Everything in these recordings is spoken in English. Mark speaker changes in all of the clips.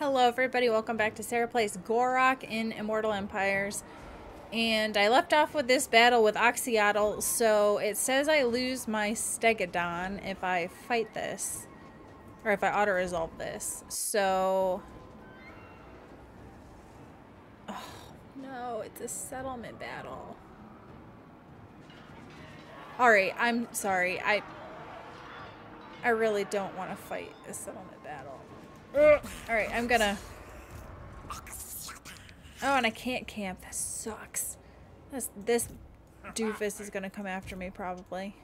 Speaker 1: Hello everybody, welcome back to Sarah Plays Gor-Rok in Immortal Empires. And I left off with this battle with Oxyotl, so it says I lose my Stegodon if I fight this. Or if I auto-resolve this. So... Oh, no, it's a settlement battle. Alright, I'm sorry. I... I really don't want to fight a settlement battle. Alright, I'm gonna... Oh, and I can't camp. That sucks. This, this doofus is gonna come after me, probably.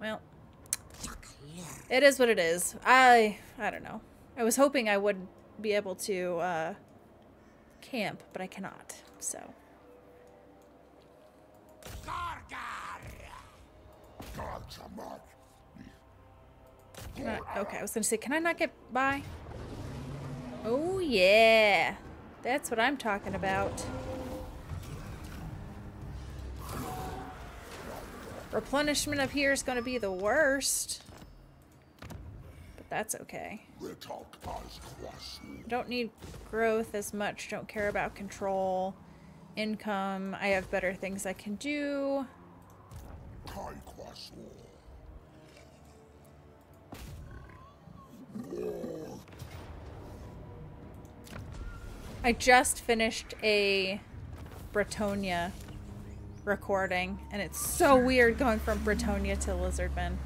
Speaker 1: Well. It is what it is. I... I don't know. I was hoping I would be able to, uh... Camp, but I cannot, so... okay, I was gonna say, can I not get by? Oh yeah, that's what I'm talking about. Replenishment up here is gonna be the worst. But that's okay. Don't need growth as much, don't care about control, income. I have better things I can do. I just finished a Bretonnia recording, and it's so weird going from Bretonnia to Lizardmen.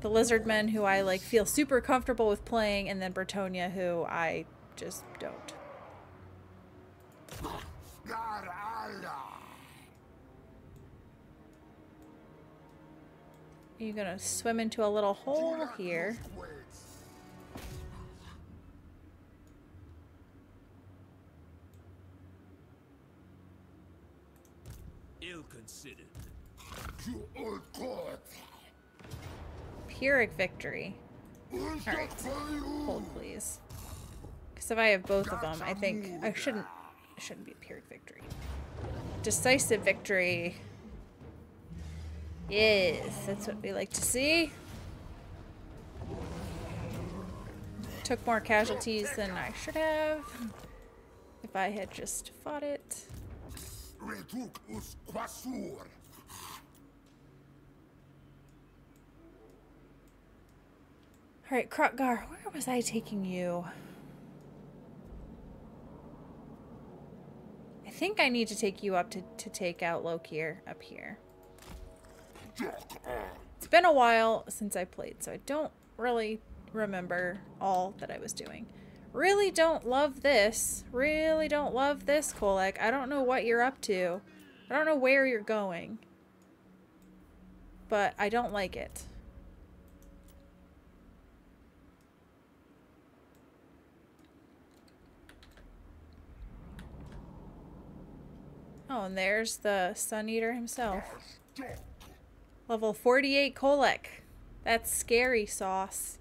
Speaker 1: The Lizardmen who I like feel super comfortable with playing, and then Bretonnia, who I just don't. You're gonna swim into a little hole here. Pyrrhic victory. Alright. Hold please. Because if I have both of them, I think I shouldn't I shouldn't be a Pyrrhic victory. Decisive victory. Yes, that's what we like to see. Took more casualties than I should have. If I had just fought it. Alright, Kroq-Gar, where was I taking you? I think I need to take you up to, to take out Lokhir up here. It's been a while since I played, so I don't really remember all that I was doing. Really don't love this. Really don't love this, Kholek. I don't know what you're up to. I don't know where you're going. But I don't like it. Oh, and there's the Sun Eater himself. Level 48 Kholek. That's scary sauce.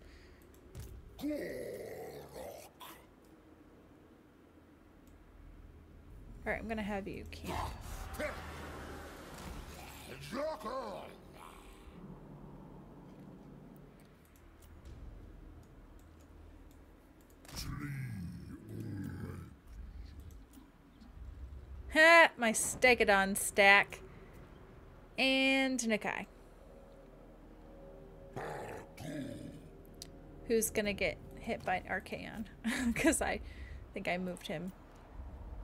Speaker 1: Alright, I'm gonna have you camp. My Stegodon stack. And Nakai. Who's gonna get hit by Archaon? Because I think I moved him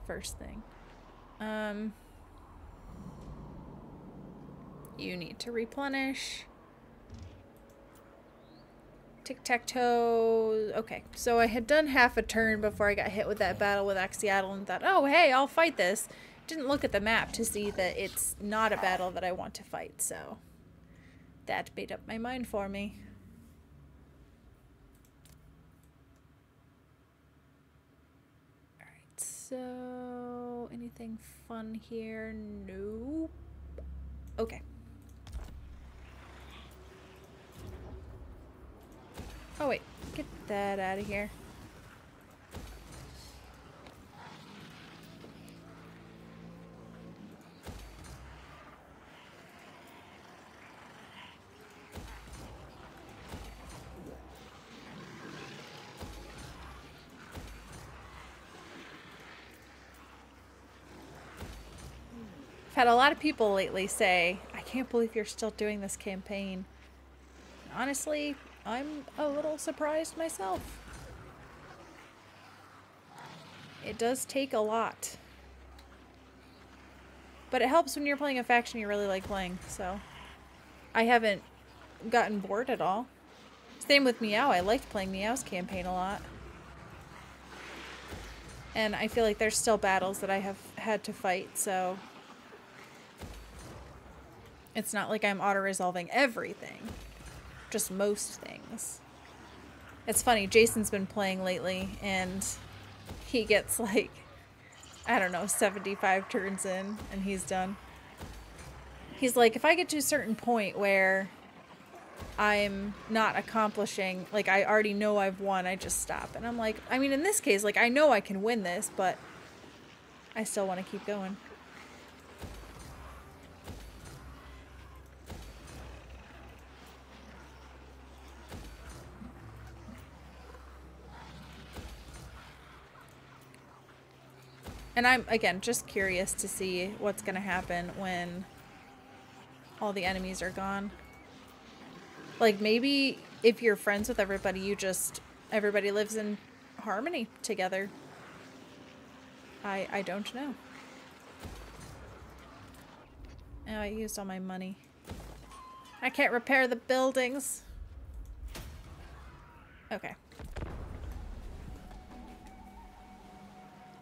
Speaker 1: first thing. Um, you need to replenish. Tic-tac-toe. Okay, so I had done half a turn before I got hit with that battle with Oxyotl and thought, oh, hey, I'll fight this. Didn't look at the map to see that it's not a battle that I want to fight, so that made up my mind for me. Alright, so, anything fun here? Nope. Okay. Oh wait, get that out of here. I've had a lot of people lately say, I can't believe you're still doing this campaign. And honestly, I'm a little surprised myself. It does take a lot. But it helps when you're playing a faction you really like playing, so... I haven't gotten bored at all. Same with Meow. I liked playing Meow's campaign a lot. And I feel like there's still battles that I have had to fight, so... It's not like I'm auto-resolving everything. Just most things. It's funny, Jason's been playing lately, and he gets like, I don't know, 75 turns in, and he's done. He's like, if I get to a certain point where I'm not accomplishing, like I already know I've won, I just stop. And I'm like, I mean, in this case, like I know I can win this, but I still want to keep going. And I'm, again, just curious to see what's going to happen when all the enemies are gone. Like, maybe if you're friends with everybody, you just, everybody lives in harmony together. I, I don't know. Oh, I used all my money. I can't repair the buildings. Okay.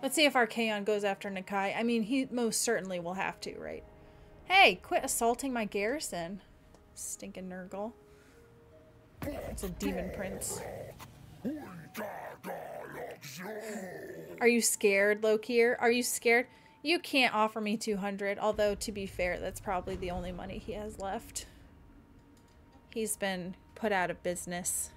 Speaker 1: Let's see if Archaon goes after Nakai. I mean, he most certainly will have to, right? Hey, quit assaulting my garrison. Stinking Nurgle. It's a demon prince. Are you scared, Lokhir? Are you scared? You can't offer me 200, although to be fair, that's probably the only money he has left. He's been put out of business.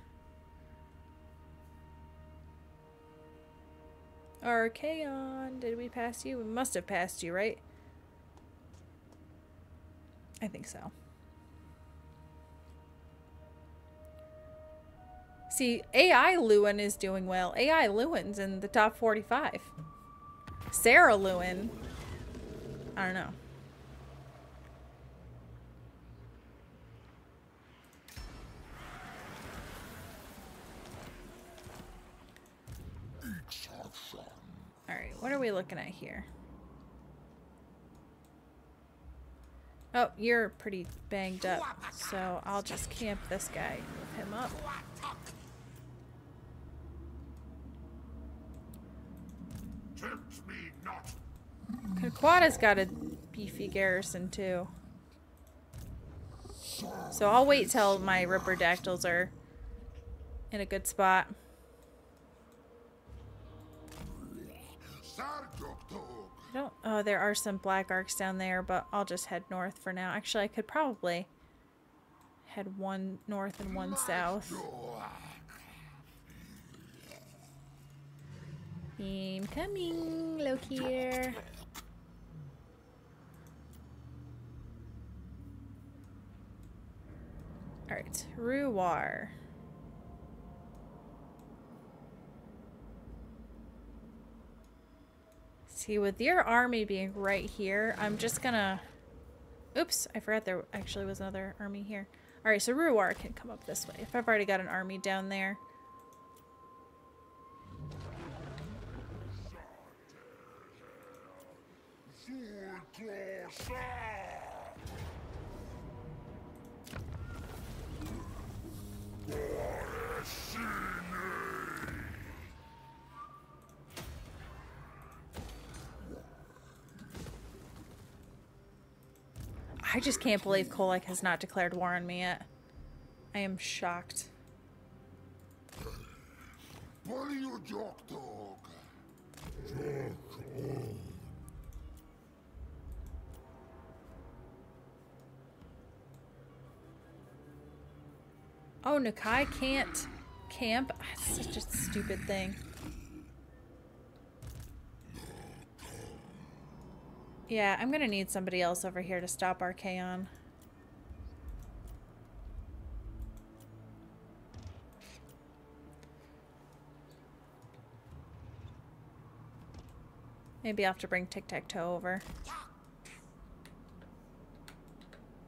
Speaker 1: Archaon, did we pass you? We must have passed you, right? I think so. See, AI Louen is doing well. AI Louen's in the top 45. Sarah Louen, I don't know. Alright, what are we looking at here? Oh, you're pretty banged up, so I'll just camp this guy move him up. Kaquata's got a beefy garrison too. So I'll wait till my Ripperdactyls are in a good spot. I don't... Oh, there are some black arcs down there, but I'll just head north for now. Actually, I could probably head one north and one south. I'm coming, Lokhir. Alright, Ruar. See, with your army being right here, I'm just gonna... Oops, I forgot there actually was another army here. Alright, so Ruar can come up this way. If I've already got an army down there. Just can't believe Kholek has not declared war on me yet. I am shocked. Oh, Nakai can't camp? That's such a stupid thing. Yeah, I'm gonna need somebody else over here to stop Archaon. Maybe I'll have to bring Tic-Tac-Toe over.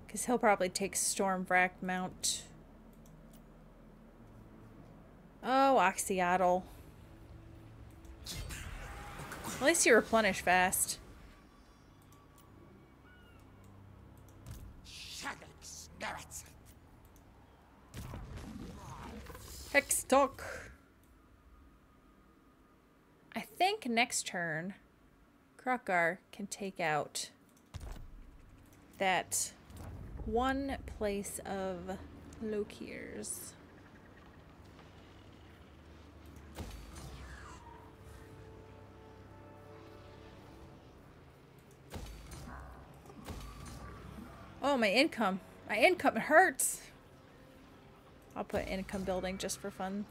Speaker 1: Because he'll probably take Stormwrack Mount. Oh, Oxyotl. At least you replenish fast. Hextech. I think next turn, Kroq-Gar can take out that one place of Lokhirs. Oh, my income. My income hurts. I'll put income building just for fun.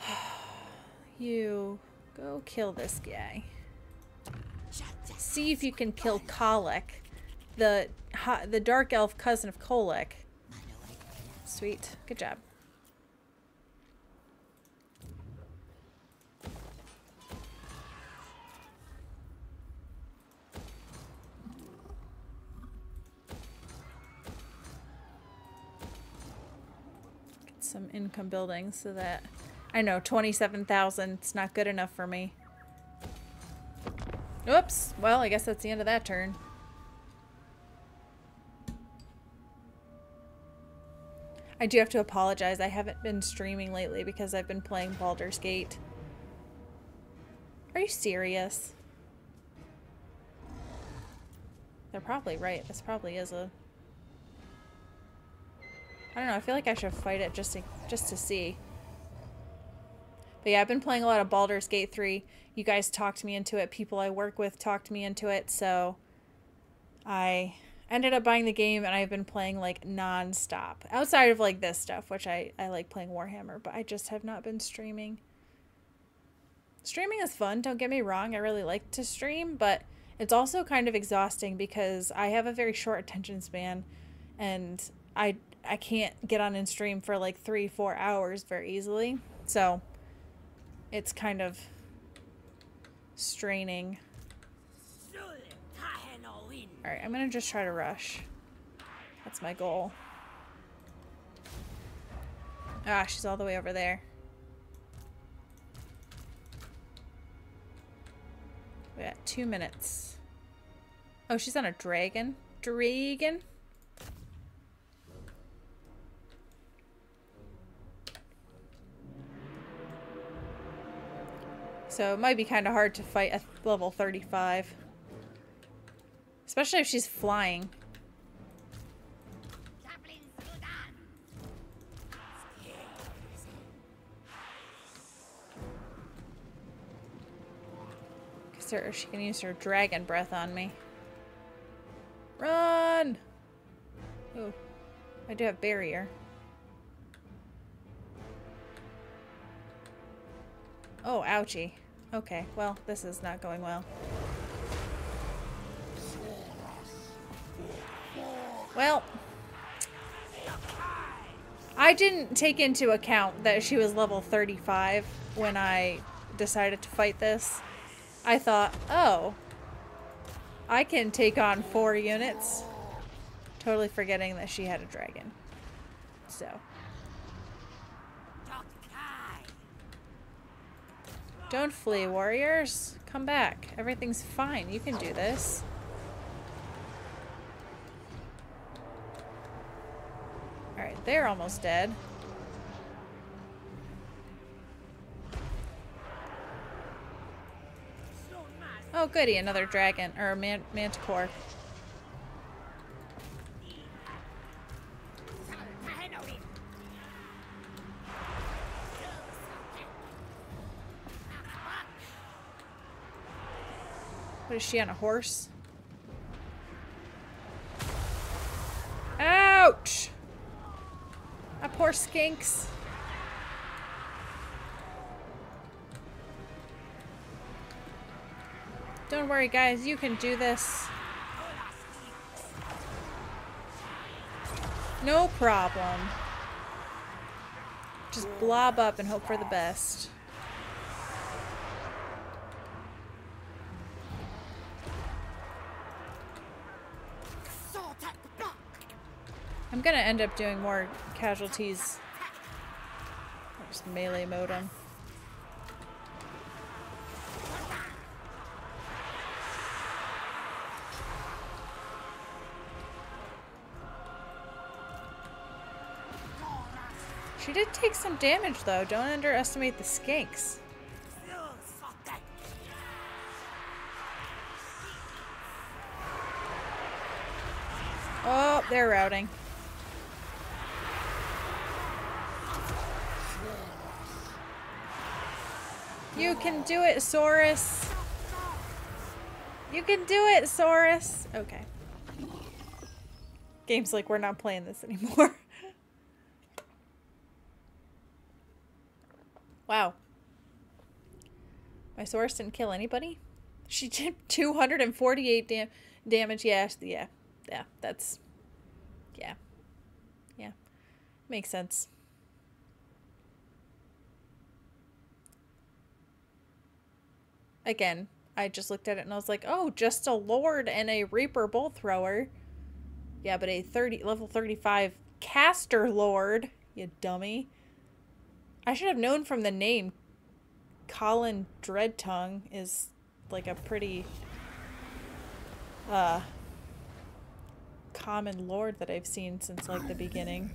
Speaker 1: you go kill this guy. See if you can kill Kolick, the the dark elf cousin of Kolick. Sweet. Good job. some income building so that I know 27,000 it's not good enough for me. Oops. Well, I guess that's the end of that turn. I do have to apologize. I haven't been streaming lately because I've been playing Baldur's Gate. Are you serious? They're probably right. This probably is a I don't know. I feel like I should fight it just to, just to see. But yeah, I've been playing a lot of Baldur's Gate 3. You guys talked me into it. People I work with talked me into it. So I ended up buying the game and I've been playing like non-stop. Outside of like this stuff, which I, I like playing Warhammer. But I just have not been streaming. Streaming is fun. Don't get me wrong. I really like to stream. But it's also kind of exhausting because I have a very short attention span. And I I can't get on and stream for like three, four hours very easily. So it's kind of straining. Alright, I'm gonna just try to rush. That's my goal. Ah, she's all the way over there. We got two minutes. Oh, she's on a dragon? Dragon? So it might be kind of hard to fight at level 35. Especially if she's flying. Her, she can use her dragon breath on me. Run! Oh, I do have barrier. Oh, ouchie. Okay, well, this is not going well. Well, I didn't take into account that she was level 35 when I decided to fight this. I thought, oh, I can take on four units. Totally forgetting that she had a dragon. So. Don't flee, warriors. Come back. Everything's fine. You can do this. Alright, they're almost dead. Oh goody, another dragon, or man manticore. Is she on a horse? Ouch! A poor skinks. Don't worry, guys. You can do this. No problem. Just blob up and hope for the best. I'm gonna end up doing more casualties. Just melee mode. She did take some damage though. Don't underestimate the skinks. Oh, they're routing. You can do it, Saurus. You can do it, Saurus. Okay. Game's like, we're not playing this anymore. wow. My Saurus didn't kill anybody? She did 248 dam damage. Yeah, yeah. Yeah, that's... Yeah. Yeah. Makes sense. Again, I just looked at it and I was like, oh, just a Lord and a Reaper Bolt Thrower. Yeah, but a 30 level 35 Caster Lord, you dummy. I should have known from the name. Colin Dreadtongue is like a pretty uh common lord that I've seen since like the beginning.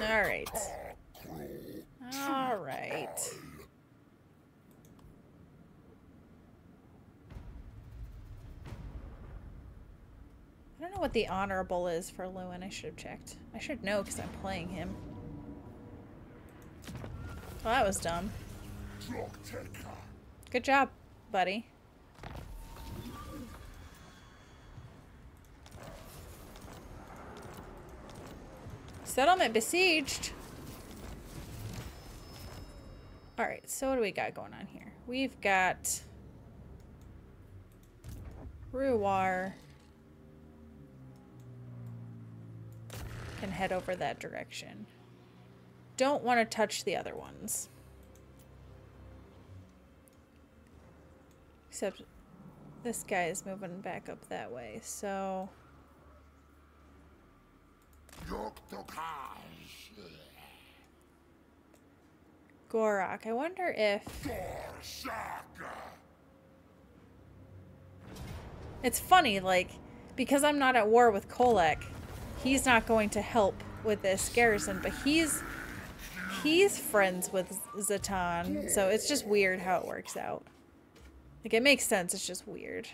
Speaker 1: All right. All right. I don't know what the honorable is for Louen. I should have checked. I should know because I'm playing him. Well, that was dumb. Good job, buddy. Settlement besieged. Alright, so what do we got going on here? We've got Ruar can head over that direction. Don't want to touch the other ones. Except this guy is moving back up that way, so... Gor-Rok. I wonder if... It's funny, like, because I'm not at war with Kholek, he's not going to help with this garrison, but he's he's friends with Zhatan, so it's just weird how it works out. Like, it makes sense, it's just weird.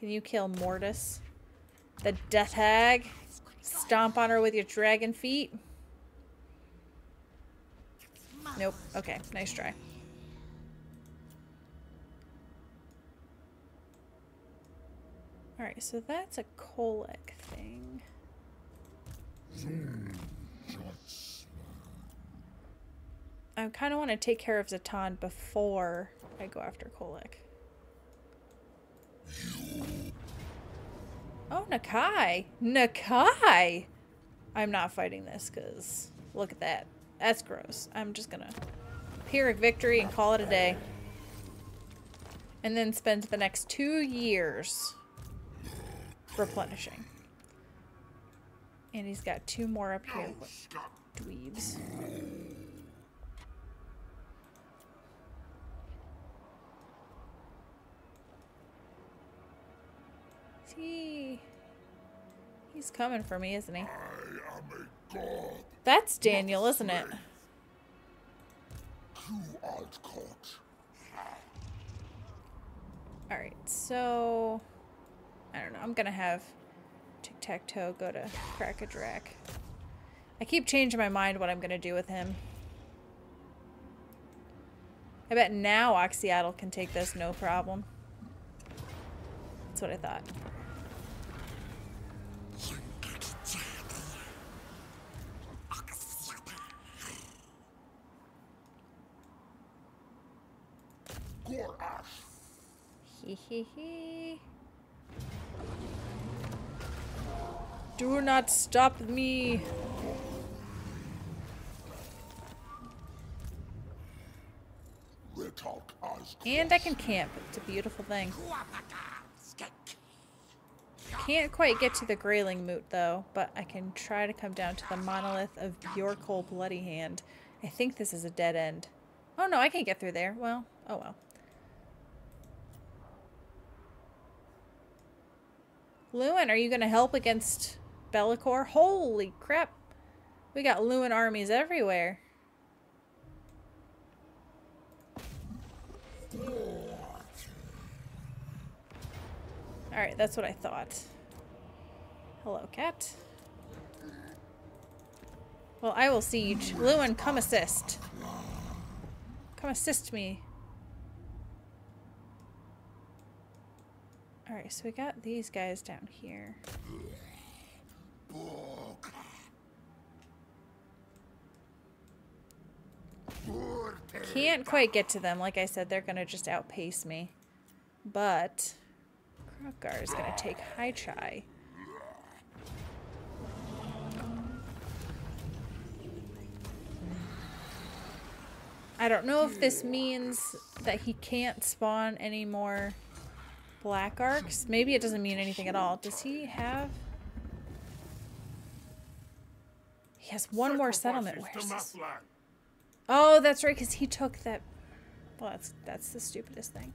Speaker 1: Can you kill Mortis? The Death Hag? Stomp on her with your dragon feet? Nope. Okay, nice try. Alright, so that's a Kholek thing. I kind of want to take care of Zhatan before I go after Kholek. Oh, Nakai! Nakai! I'm not fighting this because look at that. That's gross. I'm just gonna Pyrrhic victory and call it a day. And then spend the next two years replenishing. And he's got two more up here. What dweebs. He... He's coming for me, isn't he? That's Daniel, isn't it? Alright, so... I don't know. I'm gonna have Tic-Tac-Toe go to Crack-a-Drac. I keep changing my mind what I'm gonna do with him. I bet now Oxyotl can take this no problem. That's what I thought. Do not stop me. And I can camp. It's a beautiful thing. Can't quite get to the Grayling Moot, though, but I can try to come down to the Monolith of Bjorkul Bloody Hand. I think this is a dead end. Oh no, I can't get through there. Well, oh well. Louen, are you going to help against Be'lakor? Holy crap. We got Louen armies everywhere. Alright, that's what I thought. Hello, cat. Well, I will siege. Louen, come assist. Come assist me. Alright, so we got these guys down here. Can't quite get to them. Like I said, they're going to just outpace me. But Kroq-Gar is going to take High-Chai. I don't know if this means that he can't spawn any more black arcs. Maybe it doesn't mean anything at all. Does he have... He has one more settlement. Where's this? Oh, that's right, because he took that... Well, that's, that's the stupidest thing.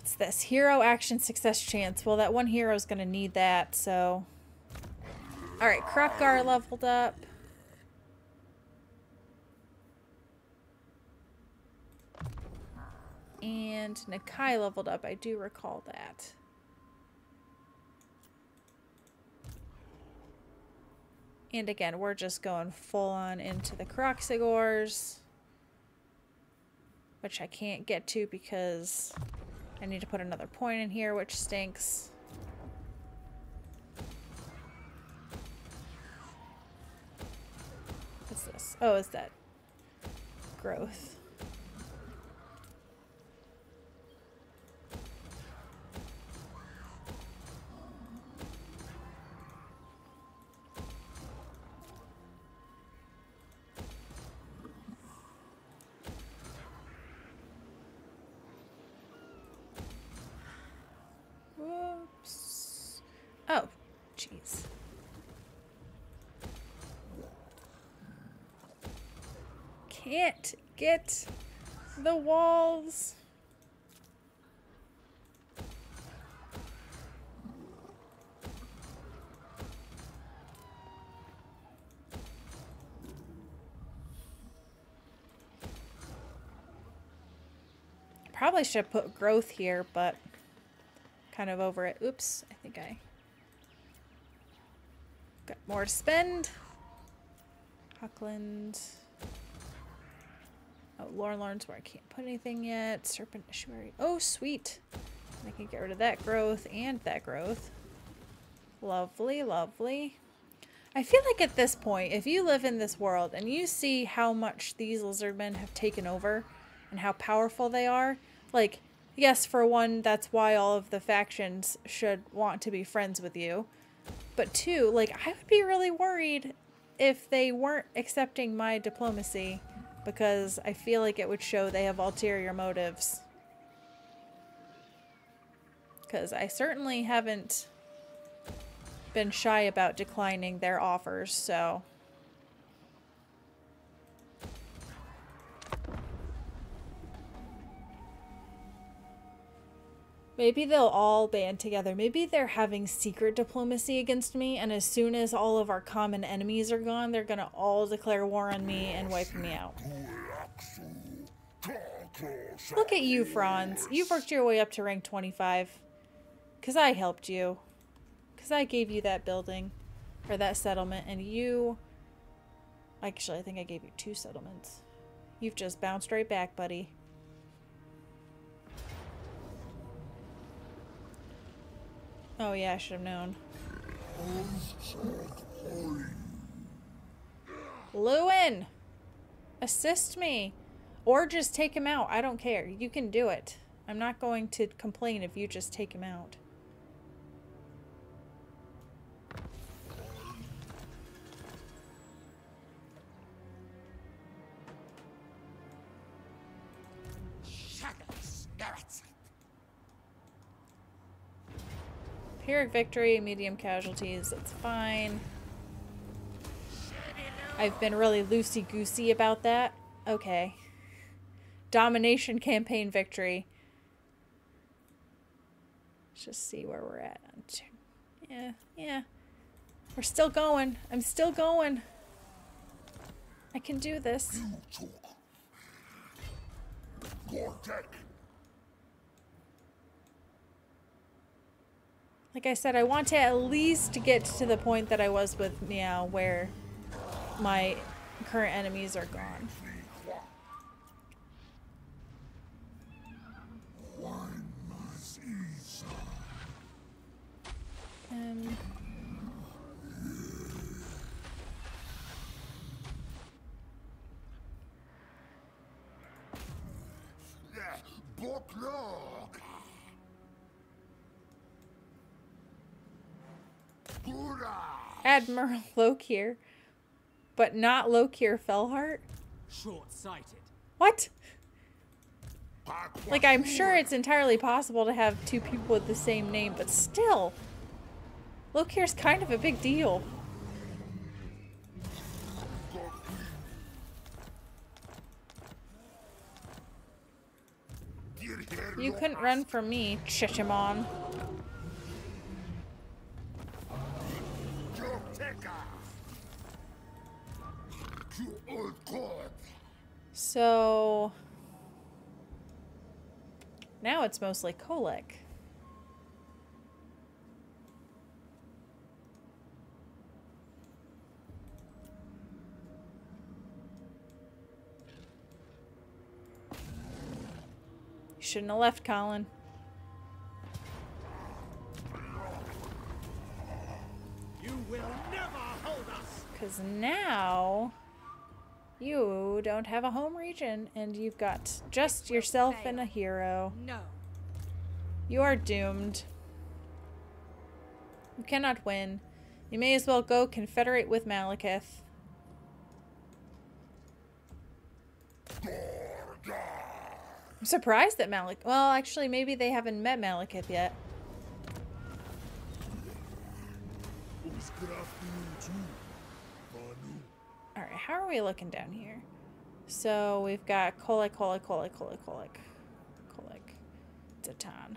Speaker 1: It's this. Hero action success chance. Well, that one hero is going to need that, so... Alright, Kroq-Gar leveled up. And Nakai leveled up. I do recall that. And again, we're just going full on into the Kroxigors. Which I can't get to because I need to put another point in here, which stinks. What's this? Oh, is that growth? Can't get the walls. Probably should have put growth here, but kind of over it. Oops, I think I got more to spend. Huckland. Oh, Lornlorn's where I can't put anything yet. Serpent Estuary. Oh, sweet. I can get rid of that growth and that growth. Lovely, lovely. I feel like at this point, if you live in this world and you see how much these lizardmen have taken over and how powerful they are, like, yes, for one, that's why all of the factions should want to be friends with you. But two, like, I would be really worried if they weren't accepting my diplomacy because I feel like it would show they have ulterior motives. Because I certainly haven't been shy about declining their offers, so... Maybe they'll all band together. Maybe they're having secret diplomacy against me, and as soon as all of our common enemies are gone, they're gonna all declare war on me and wipe me out. Look at you, Franz. You've worked your way up to rank 25. Because I helped you. Because I gave you that building. or that settlement, and you. Actually, I think I gave you two settlements. You've just bounced right back, buddy. Oh yeah, I should have known. Louen! Assist me! Or just take him out. I don't care. You can do it. I'm not going to complain if you just take him out. Pyrrhic victory, medium casualties, that's fine. I've been really loosey-goosey about that. Okay. Domination campaign victory. Let's just see where we're at. Yeah, yeah. We're still going. I'm still going. I can do this. Like I said, I want to at least get to the point that I was with Meow, where my current enemies are gone. Um... Admiral Lokhir, but not Lokhir Fellheart? Short-sighted. What? Like, I'm sure it's entirely possible to have two people with the same name, but still. Lokhir's kind of a big deal. You couldn't run from me, Chichimon. So now it's mostly Kholek. You shouldn't have left, Colin. You will never hold us. Because now you don't have a home region, and you've got just yourself fail. and a hero. No. You are doomed. You cannot win. You may as well go confederate with Malekith. I'm surprised that Malik- well, actually, maybe they haven't met Malekith yet. Alright, how are we looking down here? So we've got Kholek, Kholek, Kholek, Kholek, Kholek, Kholek, Zhatan.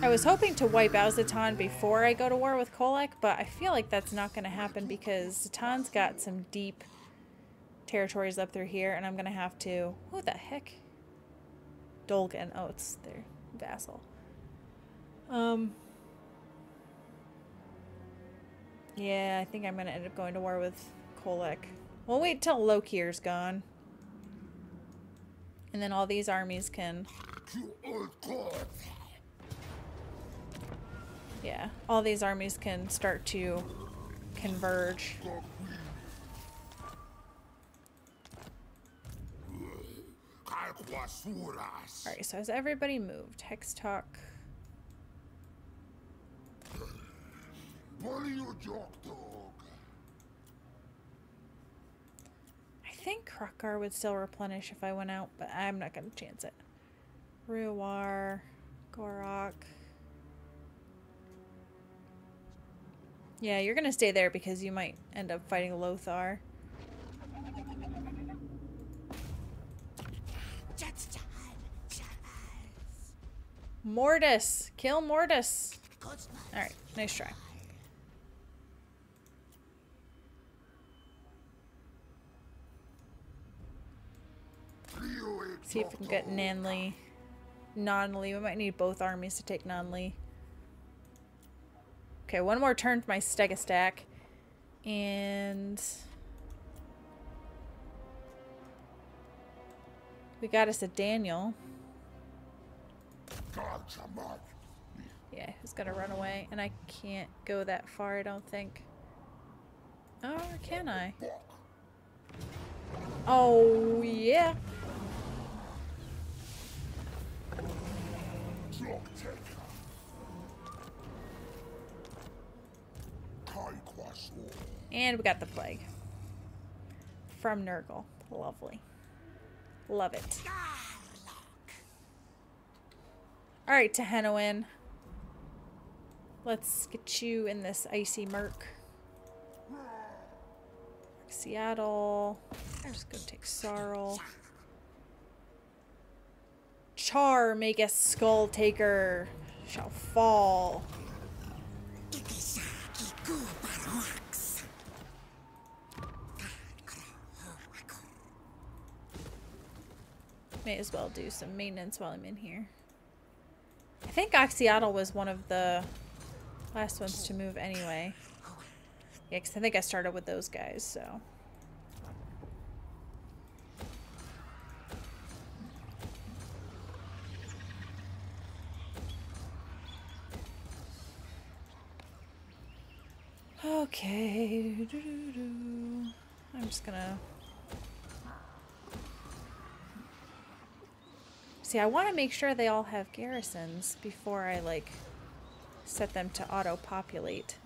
Speaker 1: I was hoping to wipe out Zhatan before I go to war with Kholek, but I feel like that's not going to happen because Zhatan's got some deep territories up through here, and I'm going to have to... Who the heck? Dolgan. Oh, it's their vassal. Um. Yeah, I think I'm gonna end up going to war with Kholek. We'll wait till Lokhir's gone. And then all these armies can... Yeah, all these armies can start to converge. Alright, so has everybody moved? Hex talk. I think Kroq-Gar would still replenish if I went out, but I'm not going to chance it. Ruawar, Gor-Rok. Yeah, you're going to stay there because you might end up fighting Lothar. Mortis! Kill Mortis! Alright, nice try. See if we can get Nanli. Nonly. We might need both armies to take Nonly. Okay, one more turn for my Stegostack. And... We got us a Daniel. Yeah, he's gonna run away. And I can't go that far, I don't think. Oh, or can I? Oh, yeah. And we got the plague. From Nurgle. Lovely. Love it. Alright, Tehenhauin. Let's get you in this icy murk. Seattle. I'm just gonna take Sarl. Char, make a skull taker, shall fall. May as well do some maintenance while I'm in here. I think Oxyotl was one of the last ones to move anyway. Yeah, because I think I started with those guys, so... Okay. I'm just gonna... See, I want to make sure they all have garrisons before I, like, set them to auto-populate.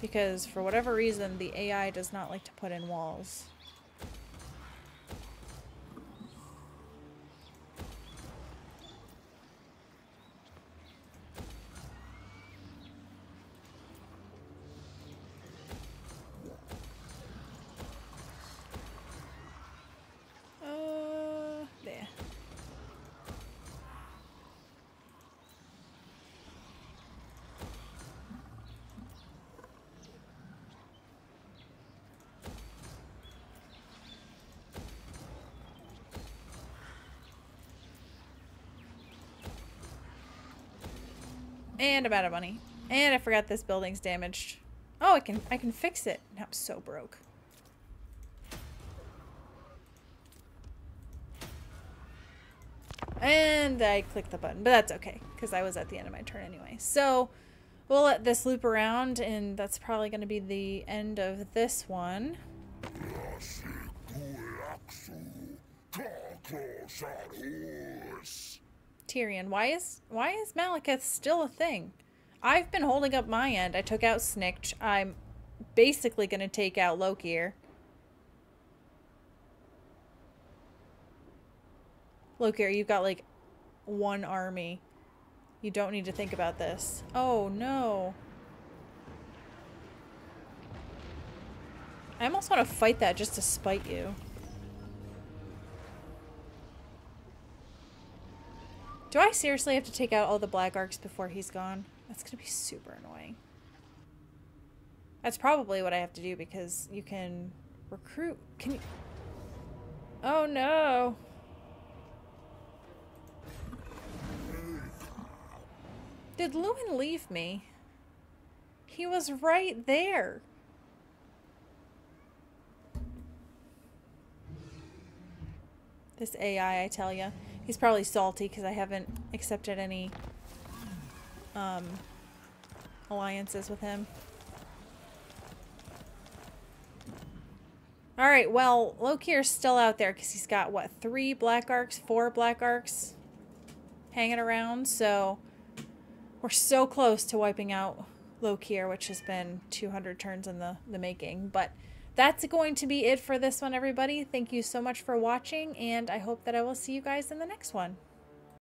Speaker 1: Because for whatever reason, the AI does not like to put in walls. And I'm out of money. And I forgot this building's damaged. Oh, I can I can fix it. I'm so broke. And I clicked the button, but that's okay, because I was at the end of my turn anyway. So, we'll let this loop around, and that's probably going to be the end of this one. Tyrion. Why is why is Malekith still a thing? I've been holding up my end. I took out Snikch. I'm basically going to take out Lokhir. Lokhir, you've got like one army. You don't need to think about this. Oh, no. I almost want to fight that just to spite you. Do I seriously have to take out all the black arks before he's gone? That's going to be super annoying. That's probably what I have to do because you can recruit. Can you... Oh no. Did Louen leave me? He was right there. This AI, I tell ya. He's probably salty because I haven't accepted any um, alliances with him. Alright, well, Lokhir's still out there because he's got, what, three black arks, four black arks hanging around, so we're so close to wiping out Lokir, which has been 200 turns in the, the making, but that's going to be it for this one, everybody. Thank you so much for watching, and I hope that I will see you guys in the next one.